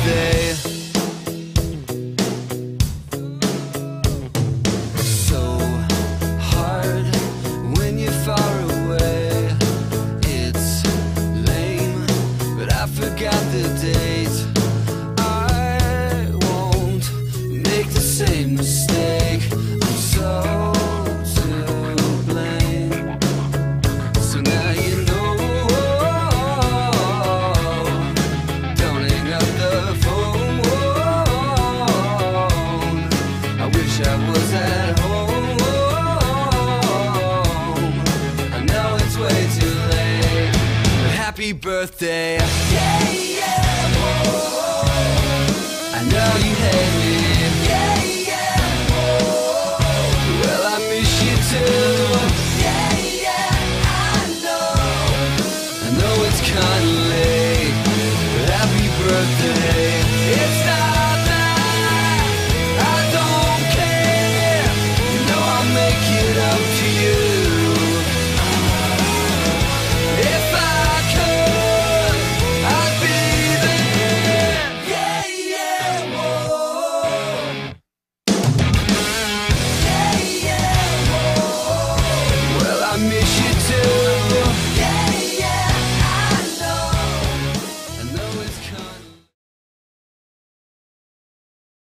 birthday. Happy birthday.